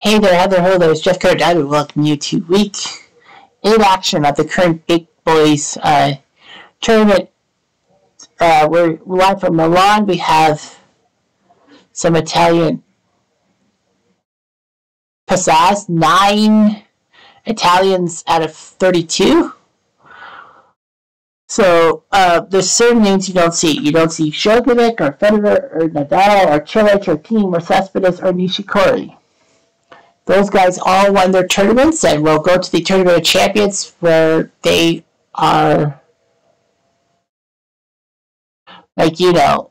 Hey there, Heather Holders. Jeff Cardano welcome you to week eight action of the current Big Boys uh, tournament. Uh, we're live from Milan. We have some Italian Passas, nine Italians out of 32. So uh, there's certain names you don't see. You don't see Djokovic or Federer or Nadal or Cilic or Thiem or Cespedes or Nishikori. Those guys all won their tournaments and will go to the Tournament of Champions where they are, like, you know,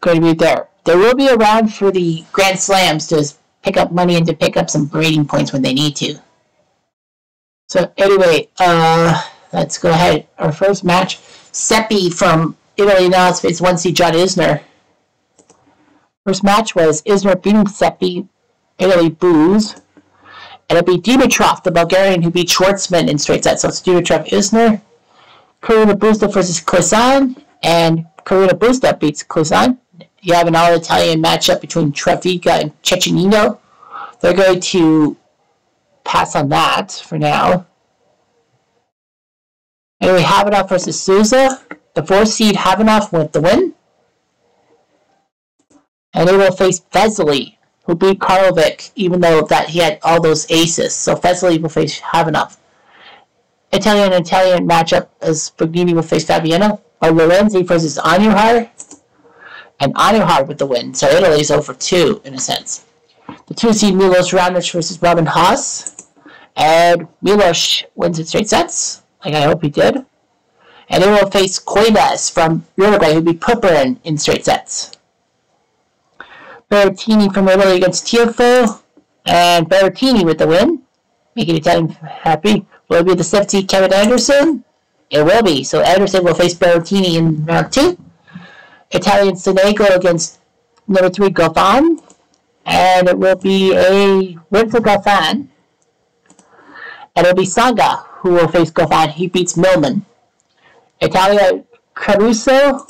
going to be there. There will be around for the Grand Slams to pick up money and to pick up some grading points when they need to. So anyway, uh, let's go ahead. Our first match, Seppi from Italy now faces one seed John Isner. First match was Isner beating Seppi Italy booze. And it'll be Dimitrov, the Bulgarian, who beat Schwartzman in straight sets. So it's Dimitrov Isner. Carreño Busta versus Klizan. And Carreño Busta beats Klizan. You have an all Italian matchup between Travaglia and Cecchinato. They're going to pass on that for now. And we have versus Souza. The four seed Khachanov with the win. And they will face Vesely who beat Karlovic, even though that he had all those aces. So Vesely will face Khachanov. Italian Italian matchup as Fognini will face Fabbiano. Or Lorenzi versus Andujar. And Andujar with the win. So Italy's over 2 in a sense. The two seed Milos Raonic versus Robin Haas. And Milos wins in straight sets, like I hope he did. And they will face Cuevas from Uruguay, who beat Popyrin in straight sets. Berrettini from Italy against Tiafoe. And Berrettini with the win. Making Italian happy. Will it be the 17 Kevin Anderson? It will be. So Anderson will face Berrettini in round two. Italian Sonego against number three Goffin. And it will be a win for Goffin. And it'll be Saga who will face Goffin. He beats Milman. Italia Caruso.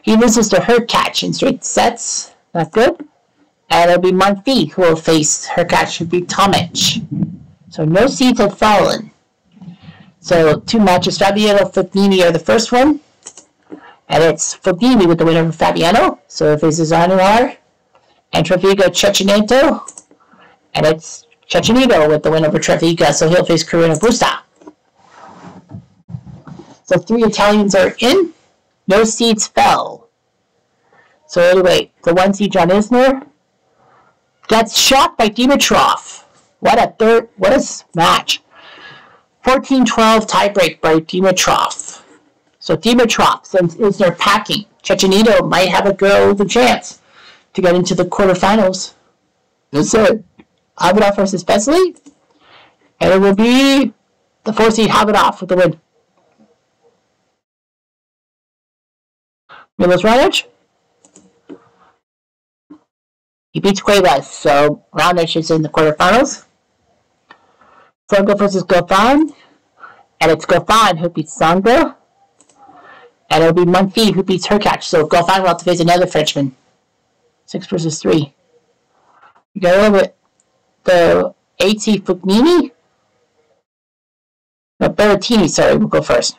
He loses to Hurkacz in straight sets. That's good. And it'll be Monfils who will face her cat should be Tomic. So no seeds have fallen. So two matches, Fabbiano Fognini are the first one. And it's Fognini with the win over Fabbiano. So it faces Andujar and Travaglia Cecchinato. And it's Cecchinato with the win over Travaglia. So he'll face Carreño Busta. So three Italians are in. No seeds fell. So anyway, the one seed John Isner gets shot by Dimitrov. What a third, what a match. 14-12 tiebreak by Dimitrov. So Dimitrov sends Isner packing. Cecchinato might have a go the chance to get into the quarterfinals. That's it. Khachanov versus Vesely. And it will be the four seed Khachanov with the win. Milos Raonic he beats Cuevas, so Raonic is in the quarterfinals. Tsonga versus Goffin, and it's Goffin who beats Tsonga. And it'll be Monfils who beats Hurkacz, so Goffin will have to face another Frenchman. Six versus three. You got a little bit. The AT Fognini? No, Berrettini, sorry, we'll go first.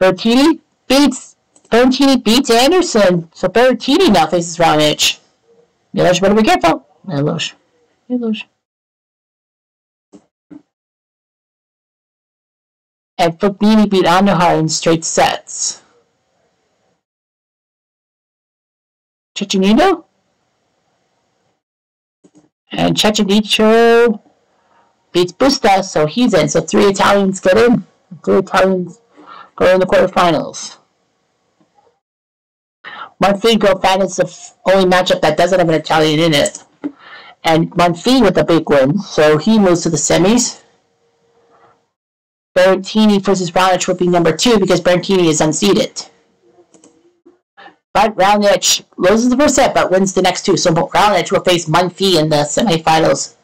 Berrettini beats Berrettini beats Anderson, so Berrettini now faces Raonic. Milos better be careful. Milos. Milos. And Fognini beat Andujar in straight sets. Cecchinato? And Cecchinato beats Busta, so he's in. So three Italians get in. Three Italians go in the quarterfinals. Monfils Fan is the only matchup that doesn't have an Italian in it. And Monfils with a big win, so he moves to the semis. Berrettini versus Raonic will be number two because Berrettini is unseeded. But Raonic loses the first set but wins the next two, so Raonic will face Monfils in the semifinals.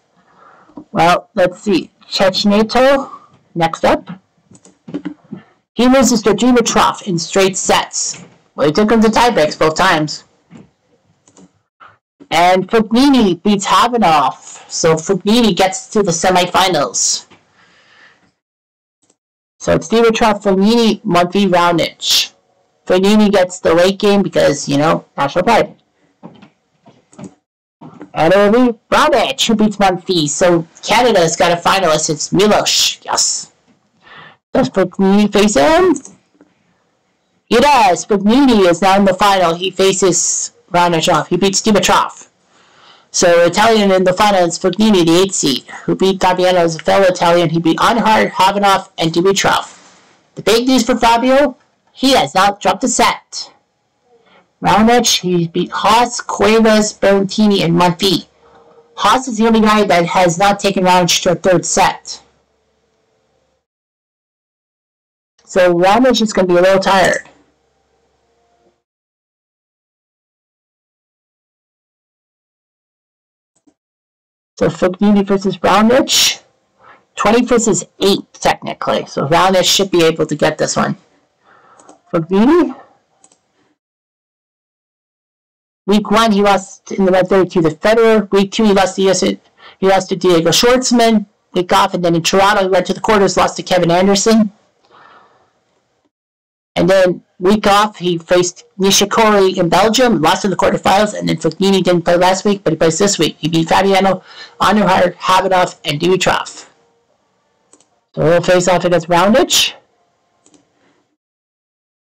Well, let's see. Cecchinato, next up. He loses to Dimitrov in straight sets. Well, he took him to tiebreaks both times. And Fognini beats Khachanov. So Fognini gets to the semifinals. So it's Dimitrov, Fognini, Monty, Raonic. Fognini gets the late game because, you know, national pride. And it'll be Raonic who beats Monty. So Canada's got a finalist. It's Milos. Yes. Does Fognini face him? He does. Fognini is now in the final. He faces Raonic. He beats Dimitrov. So Italian in the final is Fognini, the 8th seed, who beat Fabbiano as a fellow Italian. He beat Anhart, Khachanov, and Dimitrov. The big news for Fabio, he has not dropped a set. Raonic, he beat Haas, Cuevas, Berrettini, and Monti. Haas is the only guy that has not taken Raonic to a third set. So Raonic is going to be a little tired. So Fognini versus Raonic. 20 versus 8, technically. So Raonic should be able to get this one. Fognini. Week 1, he lost in the red 32 to Federer. Week 2, he lost to, US, he lost to Diego Schwartzman. Week off, and then in Toronto, he went to the quarters, lost to Kevin Anderson. And then week off, he faced Nishikori in Belgium, lost in the quarterfinals, and then Fognini didn't play last week, but he plays this week. He beat Fabbiano, Andujar, Khachanov, and Dimitrov. So he'll face off against Raonic,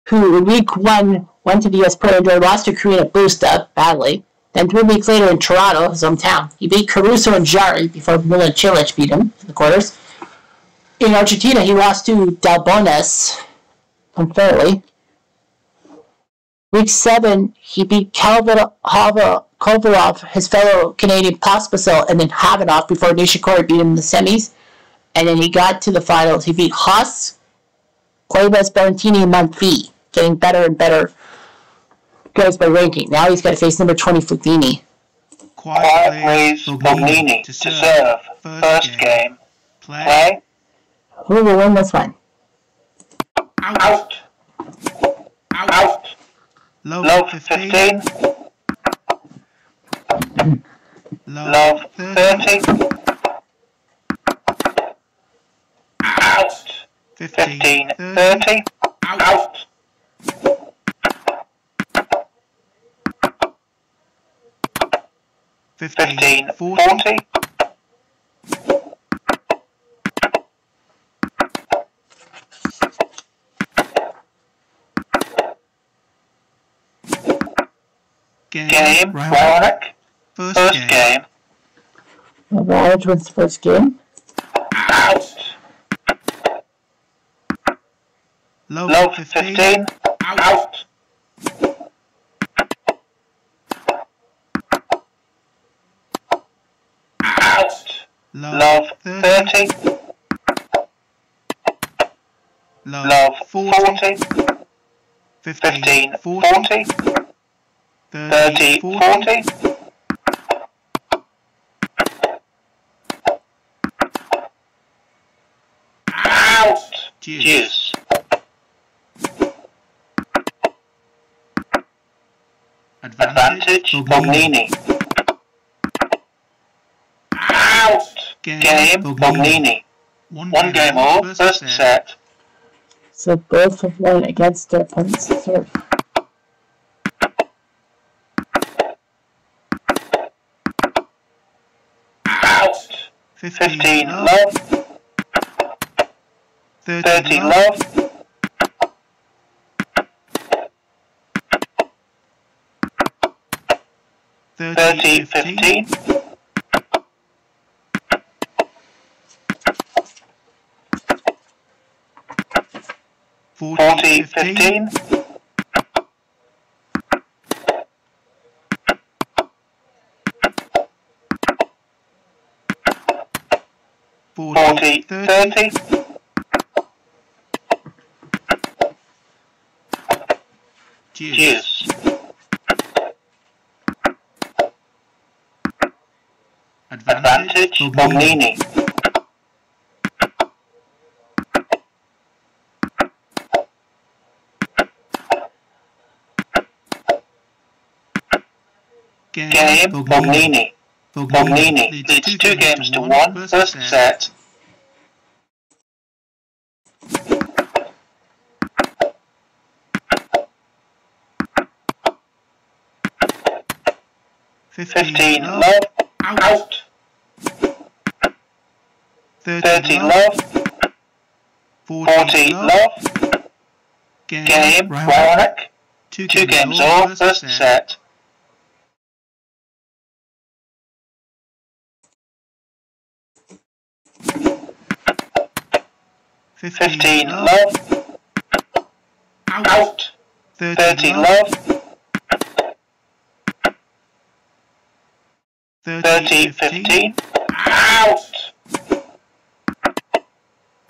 who in week one went to the US Pro Tour, lost to Carreño Busta badly. Then three weeks later in Toronto, his hometown, he beat Caruso and Jarry before Milan Cilic beat him in the quarters. In Argentina, he lost to Delbonis unfairly. Week 7, he beat Kovalov, his fellow Canadian Pospisil, and then Khachanov before Nishikori beat him in the semis. And then he got to the finals. He beat Haas, Cuevas, Berrettini, and Monfils, getting better and better goes by ranking. Now he's got to face number 20, Fognini. Quiet plays Fognini to serve. First game. Play. Who will win this one? Out. Out. Love, Love 15. 15. Love, Love 30. 30. Out. 15. 15. 30. 30. Out. Fifteen. 15. Forty. 40. Game. Game. Round. Warwick. First, First game. game. Raonic wins the first game. Out. Love, Love 15. 15. Out. Out. Love, Love 30. 30. Love, Love 40. 40. 15. 15. 40. 40. 30. 40. 40. Out. Juice. Juice. Advantage. Fognini. Fognini. Out. Game. Game. Fognini. Fognini. One, One game all. First set. So both have won against their opponents. serve. Out. 15. 15. Love. Love. 30. 30. Love. Love. 30. 30. 15. 15. Forty. 40. 15. 15. Forty. 40. Thirty. 30. Juice. Juice. Advantage. Fognini. Fognini. Game, Fognini. Fognini leads two games to one first set. Fifteen love, out. Thirty love, forty love. Game, Raonic. Two games all first set. Fifteen love, out. Thirty love, thirty fifteen, out.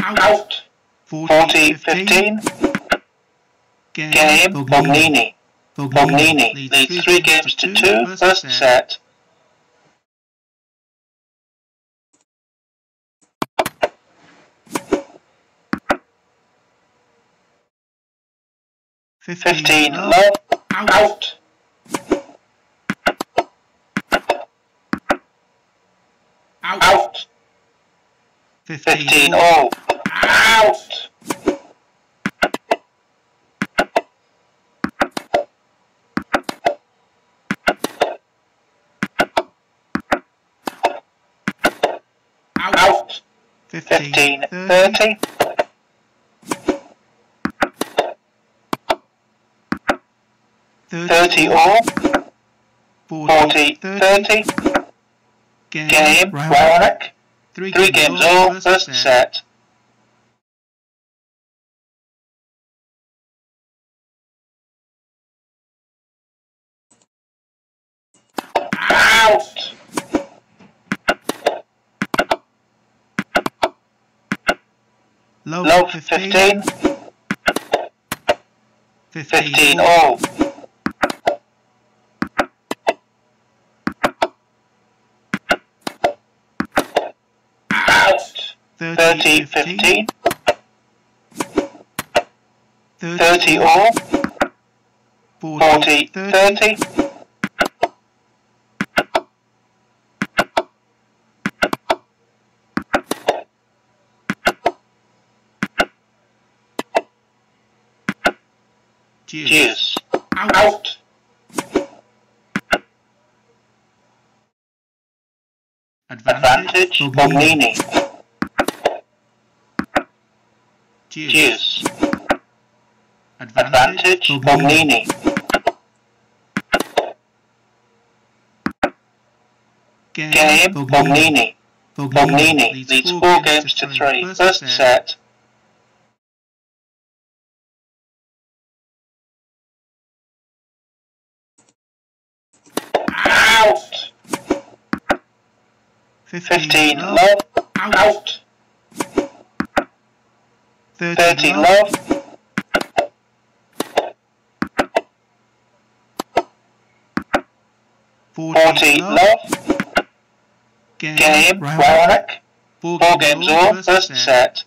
Out. Forty fifteen. Game, Fognini. Fognini leads three games to two first set. Fifteen love, oh, out. Out. Fifteen all, oh, out. Out. Fifteen thirty. Thirty all, forty thirty. Game, Raonic. Three games all, first set. Out. Low Low 15. 15. 15 all. Out. 30 15. 30 all. 40 30. Juice. Juice. Out. Out. Advantage. Advantage. Fognini. Juice. Juice. Advantage. Advantage. Fognini. Game. Fognini. Fognini leads four games to three. First set. Out. 15 Love. love. Out. Out. 30 love. Forty 40 love. love. Game. Raonic. Four Four games all. First set.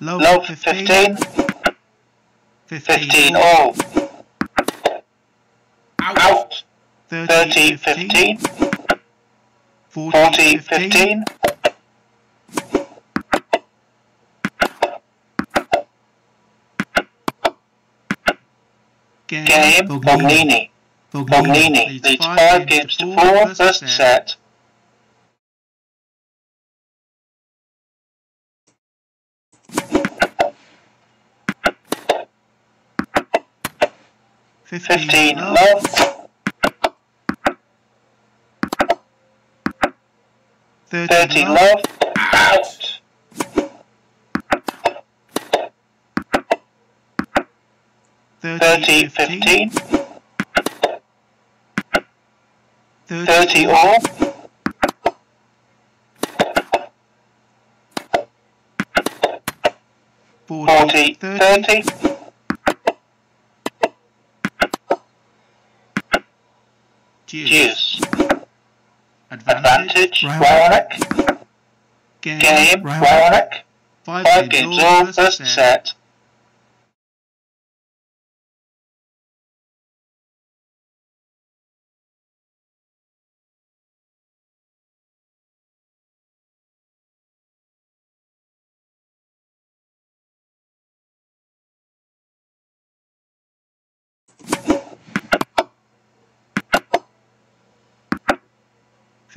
Low Love 15. 15. 15 all. Out. 30 15. 40 15. Game. Fognini. Fognini leads five games to four. First set. Fifteen love. Thirty love. Out. Thirty fifteen. Thirty all. Forty thirty. Advantage. Advantage. Raonic. Game. Raonic. Five, Five games all, first set.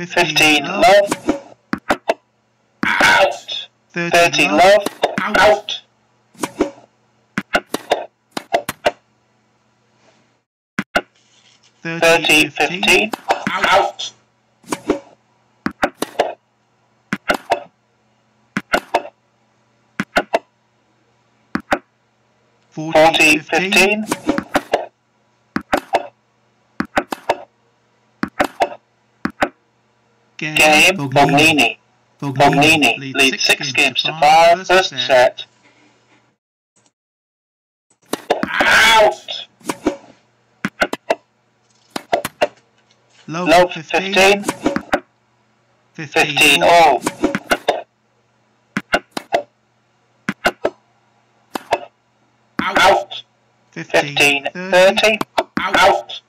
15, love. Out. 30, love. Out. Out. 15. Out. Forty, 15. Game Gabe Fognini. Fognini, leads, six, games, to five, first, set. Out! Low, Low 15. 15. 15, 15 all. Out. 15, 15 30. 30. Out. Out.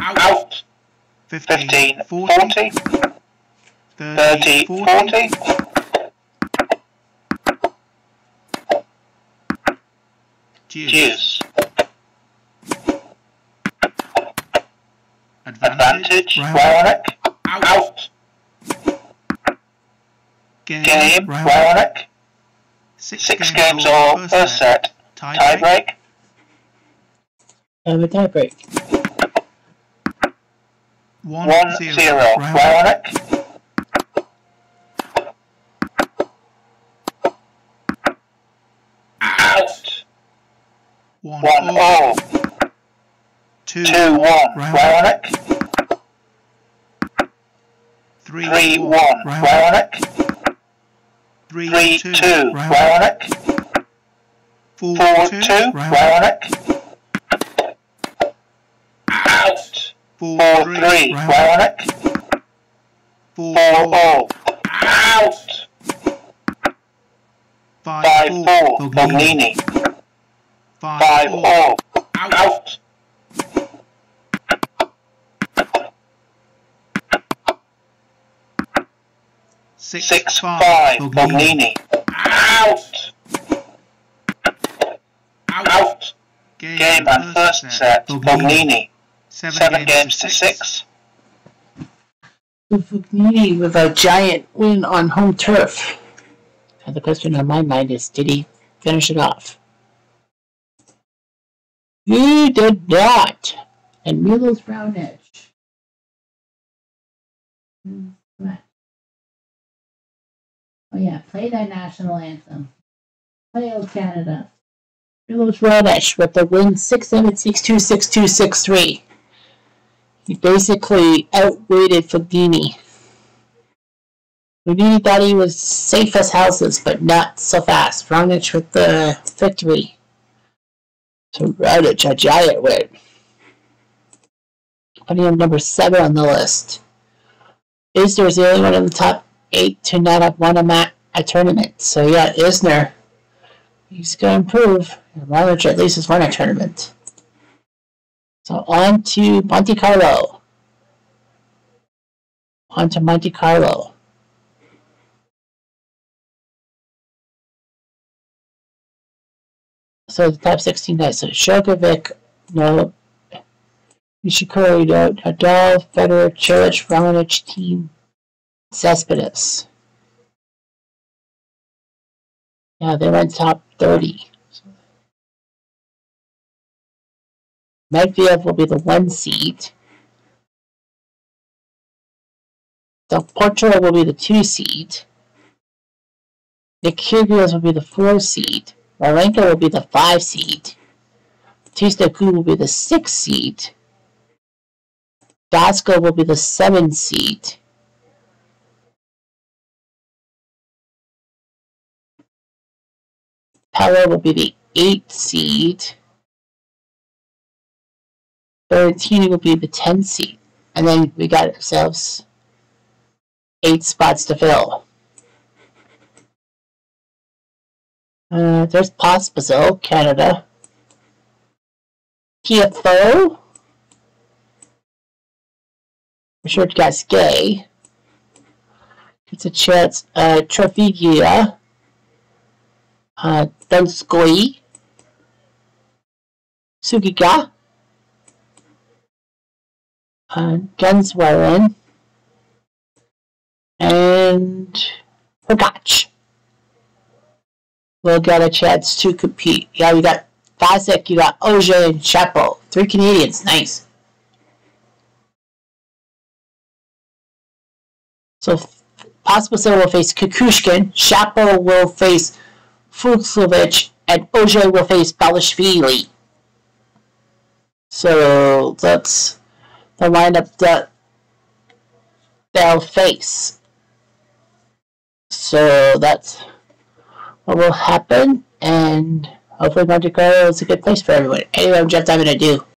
Out. Fifteen, Fifteen, forty. forty. Thirty, Thirty, forty. forty. Deuce. Deuce. Advantage. Advantage. Round. Raonic. Out. Game. Game. Round. Six, Six games all, first set. Tie Tie break. break. Have um, a tie break. One, One, zero. zero. Round. Raonic. Out. One, One, all. all. Oh. Two, Two, one. Round. Raonic. Three, Three, one. Round. Raonic. Three, Three, two. two. Round. Four, Four, two. two. Round. Out. Four, Four, three. three. Round. Raonic. Four, Four, all. Out. Five, Five, four. four. Fognini. Fognini. Five, Five, all. Out. Out. Six, Six, five. five. Fognini. Fognini. Out. Out. Out. Game, Game and first set. Fognini. Seven, Seven games, games to six. Fognini with a giant win on home turf. And the question on my mind is, did he finish it off? He did not. And Milos Roundedge. Hmm, what? Oh yeah, play that national anthem. Play O Canada. Milos Roundedge with the win 6-7, 6-2, 6-2, 6-3. Basically outweighted Fognini. Fognini thought he was safe as houses, but not so fast. Roundage with the victory. So Roundage, a giant win. Putting him number seven on the list. Isner is the only one in the top eight to not have won a, mat- a tournament. So yeah, Isner, he's going to improve. And Roundage at least has won a tournament. So on to Monte Carlo. On to Monte Carlo. So the top 16 guys. So Djokovic, no. Nishikori, no. Nadal, Federer, Cilic, Raonic, Thiem, Cespedes. Yeah, they went top 30. Medvedev will be the one seed. Del Potro will be the two seed. Nick Kyrgios will be the four seed. Marenko will be the five seed. Bautista Agut will be the six seed. Dasko will be the seven seed. Pella will be the eight seed. 13 would be the 10 seat. And then we got ourselves eight spots to fill. Uh, there's Pospisil, Canada. Tiafoe. I'm sure it got gay. It's a chance. Uh, Trafigia. Uh, Sugita. Uh, Gunswellen. And Hogach will get a chance to compete. Yeah, you got Vasek, you got Oje, and Chapo. Three Canadians. Nice. So Pospisil will face Kukushkin, Chapo will face Fucsovics, and Oje will face Basilashvili. So that's the lineup that they'll face. So that's what will happen, and hopefully Monte Carlo is a good place for everyone. Anyway, I'm Jeff Diamond, I do.